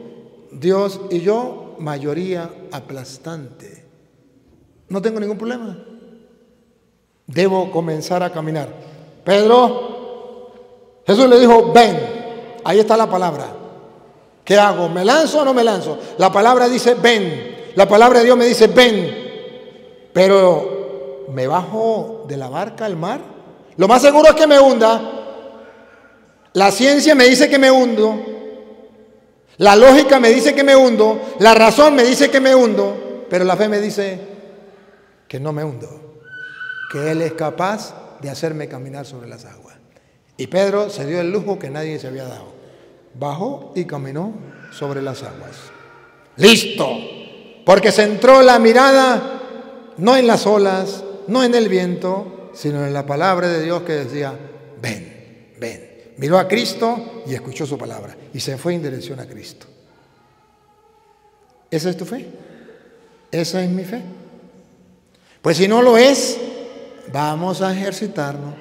Dios y yo, mayoría aplastante. No tengo ningún problema. Debo comenzar a caminar. Pedro, Jesús le dijo, ven. Ahí está la palabra. ¿Qué hago? ¿Me lanzo o no me lanzo? La palabra dice, ven. La palabra de Dios me dice, ven. Pero, ¿me bajo de la barca al mar? Lo más seguro es que me hunda. La ciencia me dice que me hundo. La lógica me dice que me hundo. La razón me dice que me hundo. Pero la fe me dice que no me hundo. Que Él es capaz de hacerme caminar sobre las aguas. Y Pedro se dio el lujo que nadie se había dado. Bajó y caminó sobre las aguas. Listo. Porque centró la mirada no en las olas, no en el viento, sino en la palabra de Dios que decía, ven, ven. Miró a Cristo y escuchó su palabra y se fue en dirección a Cristo. ¿Esa es tu fe? ¿Esa es mi fe? Pues si no lo es, vamos a ejercitarnos.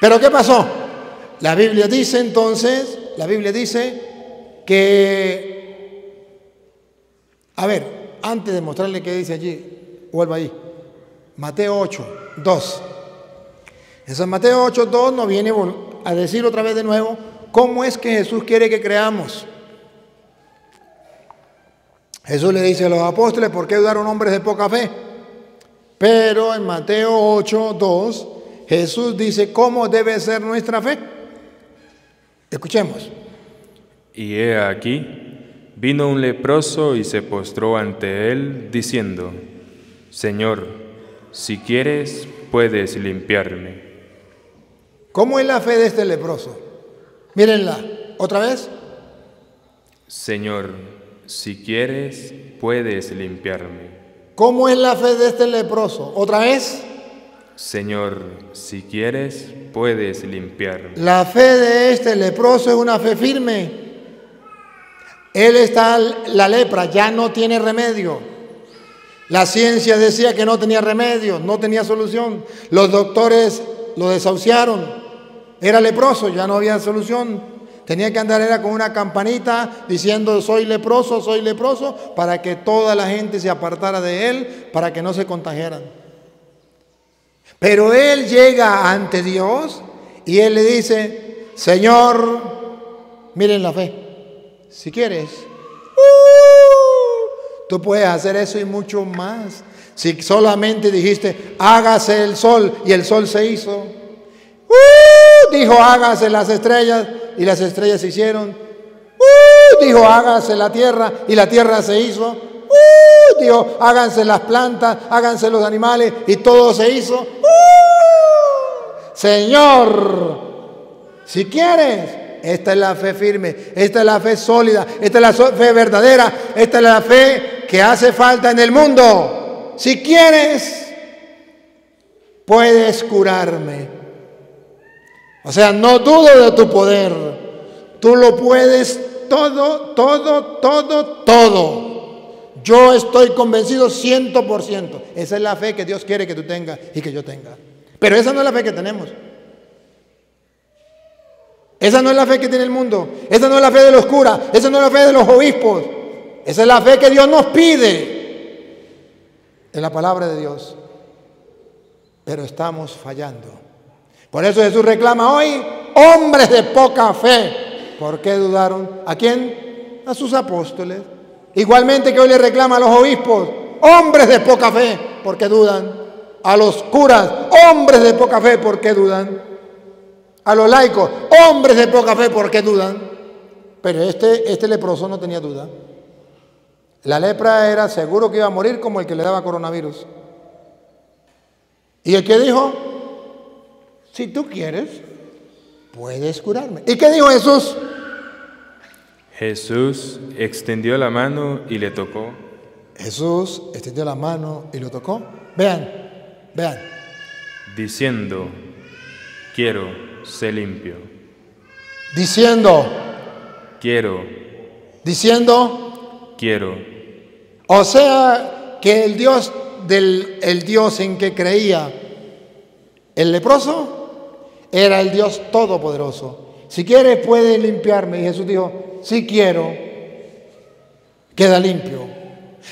Pero ¿qué pasó? La Biblia dice entonces, la Biblia dice que, a ver, antes de mostrarle qué dice allí, vuelvo ahí, Mateo 8, 2. En San Mateo 8.2 no viene a decir otra vez de nuevo cómo es que Jesús quiere que creamos. Jesús le dice a los apóstoles, ¿por qué dudaron hombres de poca fe? Pero en Mateo 8, 2, Jesús dice cómo debe ser nuestra fe. Escuchemos. Y he aquí, vino un leproso y se postró ante él, diciendo, Señor, si quieres, puedes limpiarme. ¿Cómo es la fe de este leproso? Mírenla, otra vez. Señor, si quieres, puedes limpiarme. ¿Cómo es la fe de este leproso? Otra vez. Señor, si quieres, puedes limpiarme. La fe de este leproso es una fe firme. Él está, la lepra ya no tiene remedio. La ciencia decía que no tenía remedio, no tenía solución. Los doctores lo desahuciaron. Era leproso, ya no había solución. Tenía que andar era con una campanita diciendo soy leproso, soy leproso, para que toda la gente se apartara de él, para que no se contagiaran. Pero él llega ante Dios y él le dice, Señor, miren la fe, si quieres, uh, tú puedes hacer eso y mucho más. Si solamente dijiste, hágase el sol y el sol se hizo. Uh, dijo, hágase las estrellas y las estrellas se hicieron. Uh, dijo, hágase la tierra y la tierra se hizo. Uh, dijo, háganse las plantas, háganse los animales y todo se hizo. Señor, si quieres, esta es la fe firme, esta es la fe sólida, esta es la fe verdadera, esta es la fe que hace falta en el mundo. Si quieres, puedes curarme. O sea, no dudo de tu poder. Tú lo puedes todo, todo, todo, todo. Yo estoy convencido ciento por ciento. Esa es la fe que Dios quiere que tú tengas y que yo tenga. Pero esa no es la fe que tenemos. Esa no es la fe que tiene el mundo. Esa no es la fe de los curas. Esa no es la fe de los obispos. Esa es la fe que Dios nos pide en la palabra de Dios. Pero estamos fallando. Por eso Jesús reclama hoy, hombres de poca fe. ¿Por qué dudaron? ¿A quién? A sus apóstoles. Igualmente que hoy le reclama a los obispos, hombres de poca fe. ¿Por qué dudan? a los curas, hombres de poca fe, ¿por qué dudan? A los laicos, hombres de poca fe, ¿por qué dudan? Pero este, este leproso no tenía duda. La lepra era seguro que iba a morir como el que le daba coronavirus. Y el que dijo, si tú quieres, puedes curarme. ¿Y qué dijo Jesús? Jesús extendió la mano y le tocó. Jesús extendió la mano y lo tocó. Vean, Vean. Diciendo, quiero, ser limpio. Diciendo, quiero. Diciendo, quiero. O sea que el Dios del el Dios en que creía el leproso era el Dios todopoderoso. Si quiere puede limpiarme. Y Jesús dijo, si quiero, queda limpio.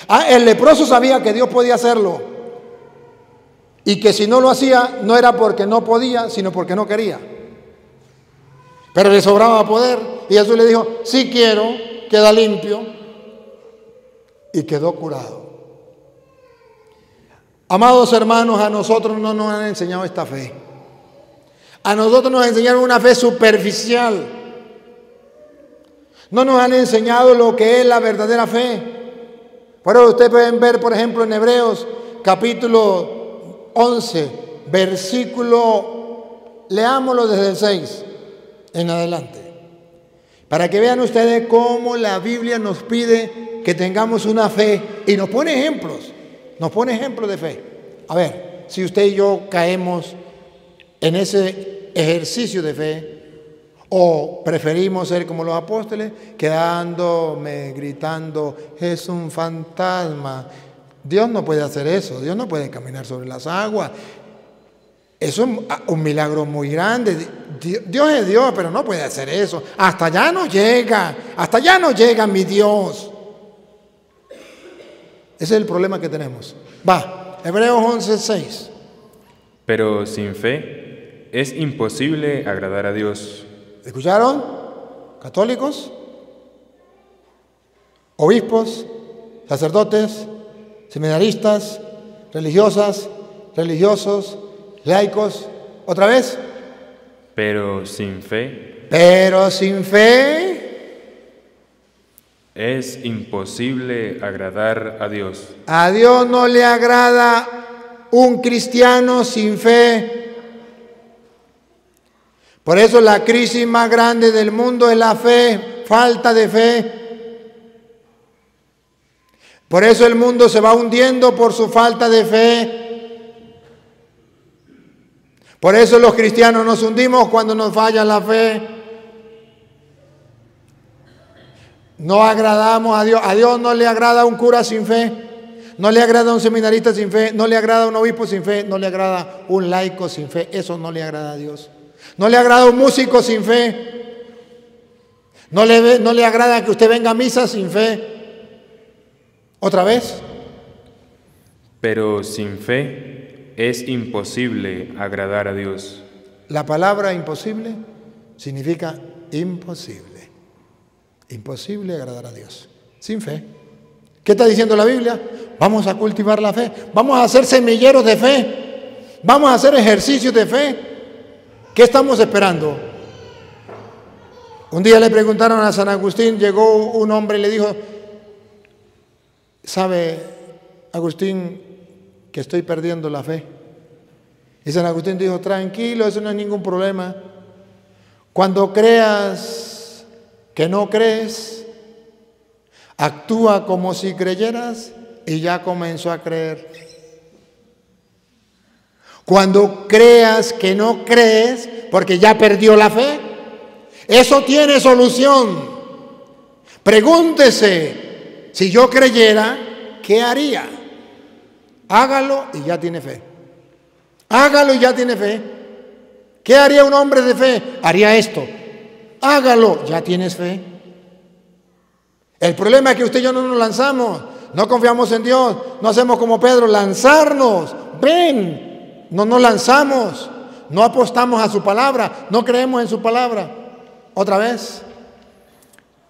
Ah, el leproso sabía que Dios podía hacerlo y que si no lo hacía no era porque no podía, sino porque no quería. Pero le sobraba poder y Jesús le dijo, si quiero, queda limpio y quedó curado. Amados hermanos, a nosotros no nos han enseñado esta fe. A nosotros nos enseñaron una fe superficial. No nos han enseñado lo que es la verdadera fe. Por eso ustedes pueden ver, por ejemplo, en Hebreos capítulo 11, versículo, leámoslo desde el 6 en adelante, para que vean ustedes cómo la Biblia nos pide que tengamos una fe y nos pone ejemplos, nos pone ejemplos de fe. A ver, si usted y yo caemos en ese ejercicio de fe, o preferimos ser como los apóstoles, quedándome, gritando, es un fantasma, Dios no puede hacer eso, Dios no puede caminar sobre las aguas. Eso es un milagro muy grande. Dios es Dios, pero no puede hacer eso. Hasta allá no llega, hasta allá no llega mi Dios. Ese es el problema que tenemos. Va, Hebreos 11:6. Pero sin fe es imposible agradar a Dios. ¿Escucharon? Católicos, obispos, sacerdotes, seminaristas, religiosas, religiosos, laicos. ¿Otra vez? Pero sin fe Pero sin fe, es imposible agradar a Dios. a Dios no le agrada un cristiano sin fe. Por eso la crisis más grande del mundo es la fe, falta de fe. Por eso el mundo se va hundiendo por su falta de fe. Por eso los cristianos nos hundimos cuando nos falla la fe. No agradamos a Dios. A Dios no le agrada un cura sin fe. No le agrada un seminarista sin fe. No le agrada un obispo sin fe. No le agrada un laico sin fe. Eso no le agrada a Dios. No le agrada un músico sin fe. No le, no le agrada que usted venga a misa sin fe. ¿Otra vez? Pero sin fe es imposible agradar a Dios. La palabra imposible significa imposible. Imposible agradar a Dios. Sin fe. ¿Qué está diciendo la Biblia? Vamos a cultivar la fe. Vamos a hacer semilleros de fe. Vamos a hacer ejercicios de fe. ¿Qué estamos esperando? Un día le preguntaron a San Agustín, llegó un hombre y le dijo, ¿sabe, Agustín, que estoy perdiendo la fe? Y San Agustín dijo, tranquilo, eso no es ningún problema. Cuando creas que no crees, actúa como si creyeras y ya comenzó a creer. Cuando creas que no crees, porque ya perdió la fe, eso tiene solución. Pregúntese, si yo creyera, ¿qué haría? Hágalo y ya tiene fe. Hágalo y ya tiene fe. ¿Qué haría un hombre de fe? Haría esto. Hágalo, ya tienes fe. El problema es que usted y yo no nos lanzamos, no confiamos en Dios, no hacemos como Pedro, lanzarnos. Ven, no nos lanzamos, no apostamos a su palabra, no creemos en su palabra. Otra vez,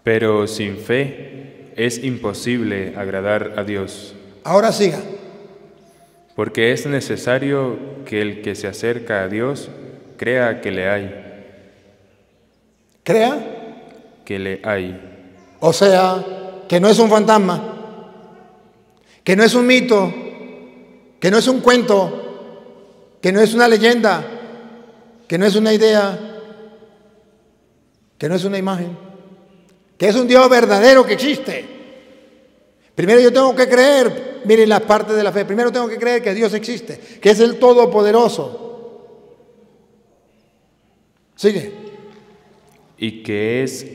Pero sin fe es imposible agradar a Dios. ahora siga. Porque es necesario que el que se acerca a Dios crea que le hay, Crea, que le hay. o sea, que no es un fantasma, que no es un mito, que no es un cuento, que no es una leyenda, que no es una idea, que no es una imagen, que es un Dios verdadero que existe. Primero yo tengo que creer, miren las partes de la fe, primero tengo que creer que Dios existe, que es el Todopoderoso. Sigue. y que es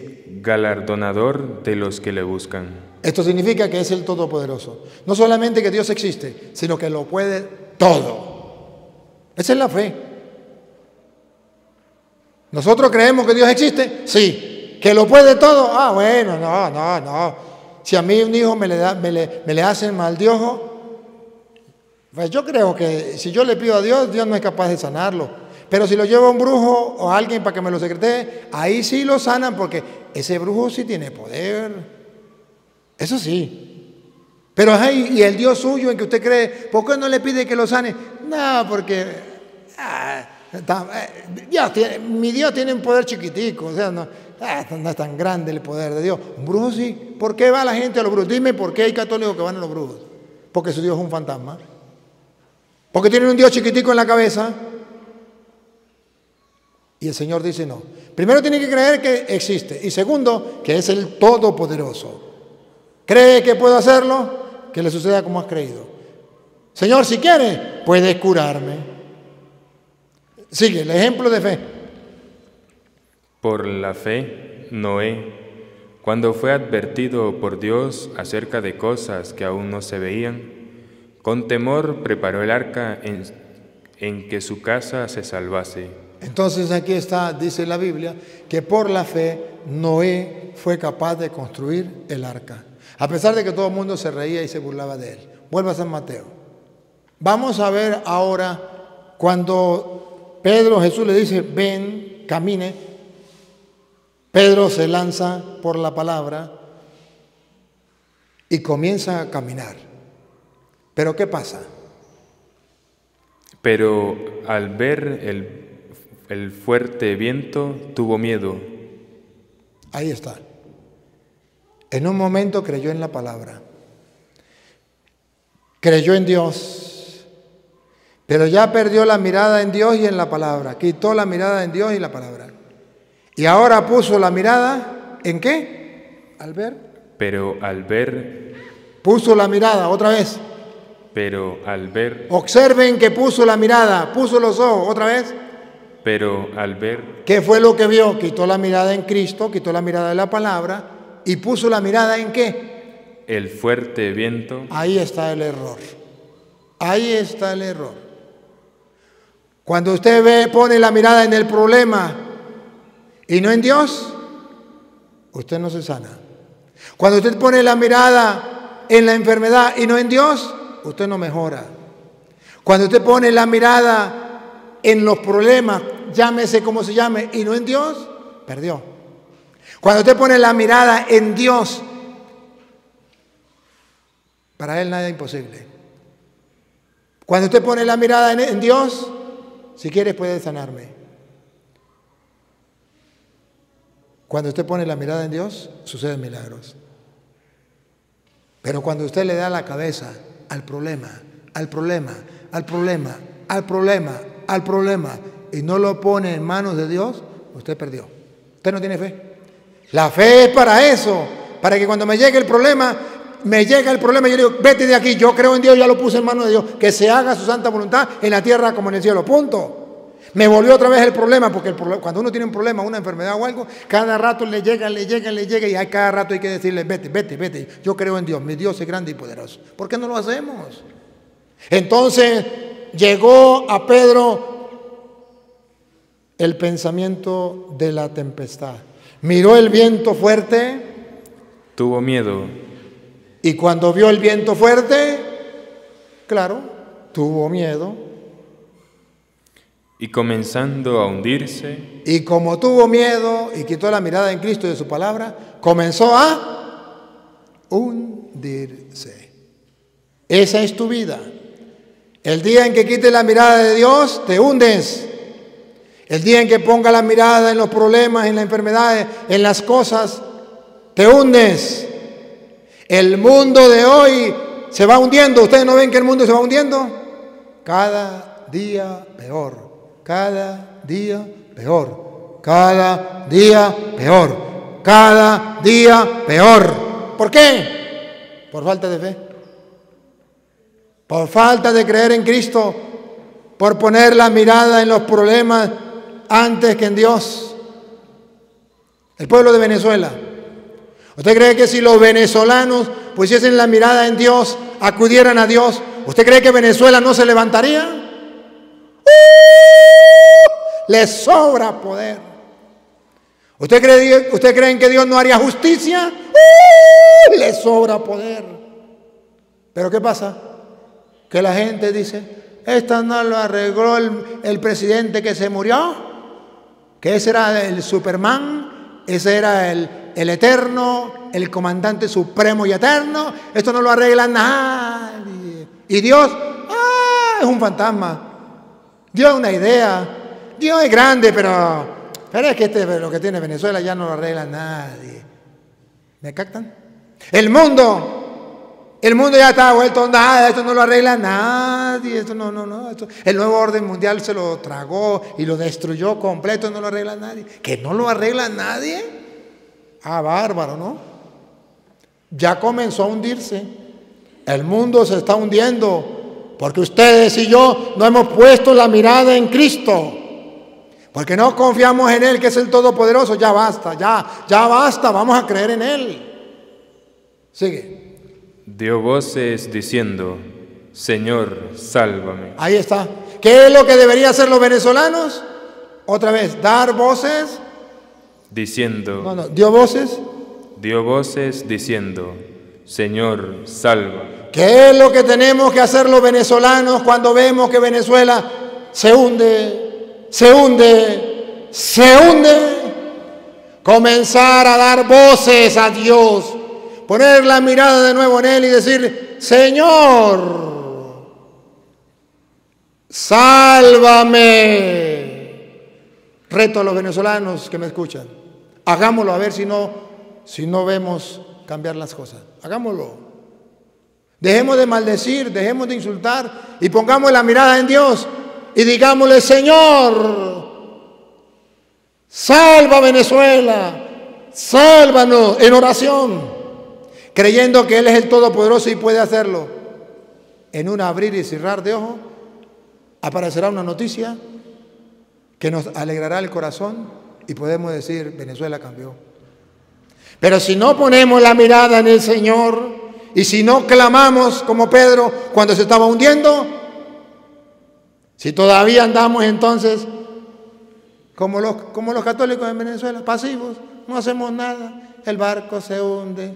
galardonador de los que le buscan. Esto significa que es el Todopoderoso. No solamente que Dios existe, sino que lo puede todo. Esa es la fe. ¿Nosotros creemos que Dios existe? Sí. ¿Que lo puede todo? Ah, bueno, no, no, no. Si a mí un hijo me le, da, me le, me le hacen mal de pues yo creo que si yo le pido a Dios, Dios no es capaz de sanarlo. Pero si lo lleva un brujo o alguien para que me lo secrete, ahí sí lo sanan porque ese brujo sí tiene poder. Eso sí. Pero ay, y el Dios suyo en que usted cree, ¿por qué no le pide que lo sane? No, porque ah, eh, mi Dios tiene un poder chiquitico, o sea, no, ah, es tan grande el poder de Dios. Un brujo sí. ¿Por qué va la gente a los brujos? Dime por qué hay católicos que van a los brujos. Porque su Dios es un fantasma. Porque tienen un Dios chiquitico en la cabeza. Y el Señor dice no. Primero tiene que creer que existe. Y segundo, que es el Todopoderoso. ¿Cree que puedo hacerlo? Que le suceda como has creído. Señor, si quiere, puedes curarme. Sigue el ejemplo de fe. Por la fe, Noé, cuando fue advertido por Dios acerca de cosas que aún no se veían, con temor preparó el arca en, en que su casa se salvase. Entonces aquí está, dice la Biblia, que por la fe Noé fue capaz de construir el arca. A pesar de que todo el mundo se reía y se burlaba de él. Vuelva a San Mateo. Vamos a ver ahora cuando Pedro, Jesús le dice, ven, camine. Pedro se lanza por la palabra y comienza a caminar. Pero ¿qué pasa? Pero al ver el, el fuerte viento, tuvo miedo. Ahí está. En un momento creyó en la palabra. Creyó en Dios. Pero ya perdió la mirada en Dios y en la palabra. Quitó la mirada en Dios y la palabra. Y ahora puso la mirada en qué? Al ver. Pero al ver, Puso la mirada otra vez. pero al ver, Observen que puso la mirada, puso los ojos otra vez. pero al ver, ¿Qué fue lo que vio? Quitó la mirada en Cristo, quitó la mirada de la palabra y puso la mirada en qué? el fuerte viento, Ahí está el error. Ahí está el error. Cuando usted ve, pone la mirada en el problema y no en Dios, usted no se sana. Cuando usted pone la mirada en la enfermedad y no en Dios, usted no mejora. Cuando usted pone la mirada en los problemas, llámese como se llame, y no en Dios, perdió. Cuando usted pone la mirada en Dios, para Él nada es imposible. Cuando usted pone la mirada en, en Dios, si quiere puede sanarme. Cuando usted pone la mirada en Dios, suceden milagros. Pero cuando usted le da la cabeza al problema, al problema, al problema, al problema, al problema, y no lo pone en manos de Dios, usted perdió. Usted no tiene fe. La fe es para eso, para que cuando me llegue el problema, me llega el problema y yo digo, vete de aquí, yo creo en Dios, ya lo puse en manos de Dios, que se haga su santa voluntad en la tierra como en el cielo, punto. Me volvió otra vez el problema, porque cuando uno tiene un problema, una enfermedad o algo, cada rato le llega, le llega, le llega, y hay cada rato hay que decirle, vete, vete, vete, yo creo en Dios, mi Dios es grande y poderoso. ¿Por qué no lo hacemos? Entonces llegó a Pedro el pensamiento de la tempestad. Miró el viento fuerte tuvo miedo y cuando vio el viento fuerte, claro, tuvo miedo. y comenzando a hundirse, Y como tuvo miedo y quitó la mirada en Cristo y de su palabra, comenzó a hundirse. Esa es tu vida. El día en que quites la mirada de Dios, te hundes. El día en que ponga la mirada en los problemas, en las enfermedades, en las cosas, te hundes. El mundo de hoy se va hundiendo. ¿Ustedes no ven que el mundo se va hundiendo? Cada día peor. Cada día peor. Cada día peor. Cada día peor. ¿Por qué? Por falta de fe. Por falta de creer en Cristo. Por poner la mirada en los problemas antes que en Dios. El pueblo de Venezuela. ¿Usted cree que si los venezolanos pusiesen la mirada en Dios, acudieran a Dios, ¿usted cree que Venezuela no se levantaría? ¡Uh! Le sobra poder. ¿Usted cree, ¿Usted cree que Dios no haría justicia? ¡Uh! Le sobra poder. Pero ¿qué pasa? Que la gente dice, esta no lo arregló el presidente que se murió, que ese era el Superman, ese era el, el eterno, el comandante supremo y eterno, esto no lo arregla nadie. Y Dios, ah, es un fantasma. Dios es una idea. Dios es grande, pero, pero es que este, lo que tiene Venezuela ya no lo arregla nadie. ¿Me captan? El mundo, el mundo ya está vuelto nada, esto no lo arregla nadie, esto no, no, no, el nuevo orden mundial se lo tragó y lo destruyó completo, no lo arregla nadie. ¿Que no lo arregla nadie? Ah, bárbaro, ¿no? Ya comenzó a hundirse. El mundo se está hundiendo porque ustedes y yo no hemos puesto la mirada en Cristo. Porque no confiamos en Él, que es el Todopoderoso. Ya basta, ya, ya basta, vamos a creer en Él. Sigue. dio voces diciendo, Señor, sálvame. Ahí está. ¿Qué es lo que deberían hacer los venezolanos? Otra vez, dar voces. Diciendo, No, no, dio voces. dio voces diciendo, Señor, sálvame. ¿Qué es lo que tenemos que hacer los venezolanos cuando vemos que Venezuela se hunde? se hunde, se hunde. Comenzar a dar voces a Dios, poner la mirada de nuevo en Él y decir, Señor, sálvame. Reto a los venezolanos que me escuchan, hagámoslo a ver si no, si no vemos cambiar las cosas. Hagámoslo. Dejemos de maldecir, dejemos de insultar y pongamos la mirada en Dios y digámosle, Señor, salva Venezuela, sálvanos en oración, creyendo que Él es el Todopoderoso y puede hacerlo. En un abrir y cerrar de ojos aparecerá una noticia que nos alegrará el corazón y podemos decir, Venezuela cambió. Pero si no ponemos la mirada en el Señor, y si no clamamos como Pedro cuando se estaba hundiendo, si todavía andamos entonces como los, como los católicos en Venezuela, pasivos, no hacemos nada, el barco se hunde,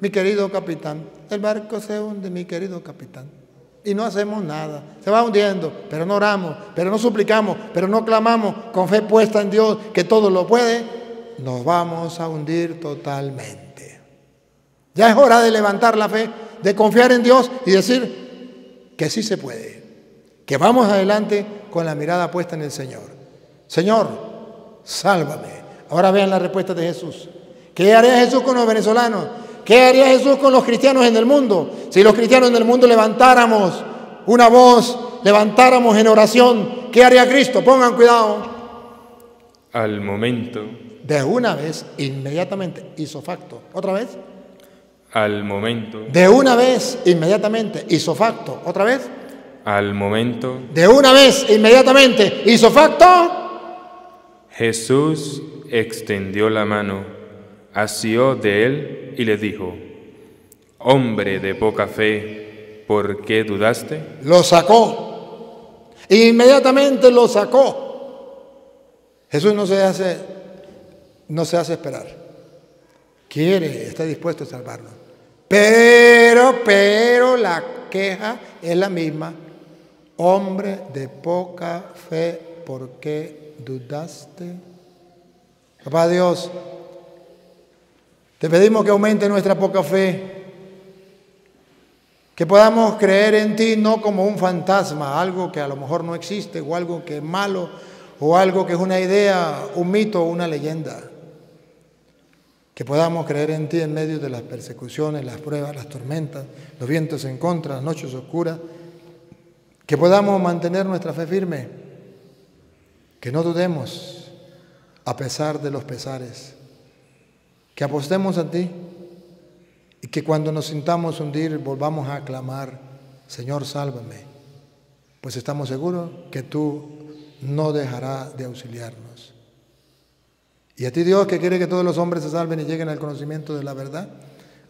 mi querido capitán, el barco se hunde, mi querido capitán. Y no hacemos nada, se va hundiendo, pero no oramos, pero no suplicamos, pero no clamamos con fe puesta en Dios que todo lo puede, nos vamos a hundir totalmente. Ya es hora de levantar la fe, de confiar en Dios y decir que sí se puede, que vamos adelante con la mirada puesta en el Señor. Señor, sálvame. Ahora vean la respuesta de Jesús. ¿Qué haría Jesús con los venezolanos? ¿Qué haría Jesús con los cristianos en el mundo? Si los cristianos en el mundo levantáramos una voz, levantáramos en oración, ¿qué haría Cristo? Pongan cuidado. Al momento. De una vez, inmediatamente, hizo facto. ¿Otra vez? Al momento. De una vez, inmediatamente, hizo facto. ¿Otra vez? Al momento. De una vez, inmediatamente, hizo facto. Jesús extendió la mano, asió de él y le dijo, hombre de poca fe, ¿por qué dudaste? Lo sacó. Inmediatamente lo sacó. Jesús no se hace, no se hace esperar. Quiere, está dispuesto a salvarlo. Pero, pero la queja es la misma. Hombre de poca fe, ¿por qué dudaste? Papá Dios, te pedimos que aumente nuestra poca fe, que podamos creer en ti no como un fantasma, algo que a lo mejor no existe, o algo que es malo, o algo que es una idea, un mito o una leyenda. Que podamos creer en ti en medio de las persecuciones, las pruebas, las tormentas, los vientos en contra, las noches oscuras, que podamos mantener nuestra fe firme, que no dudemos a pesar de los pesares, que apostemos a ti y que cuando nos sintamos hundir volvamos a clamar, Señor, sálvame, pues estamos seguros que tú no dejarás de auxiliarnos. Y a ti Dios que quiere que todos los hombres se salven y lleguen al conocimiento de la verdad.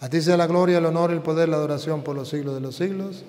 A ti sea la gloria, el honor, el poder, la adoración por los siglos de los siglos.